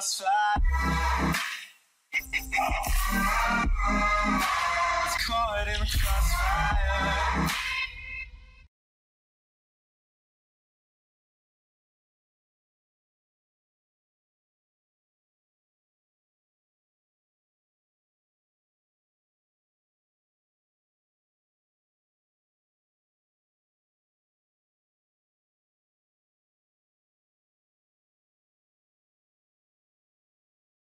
us fly. It's caught in the crossfire.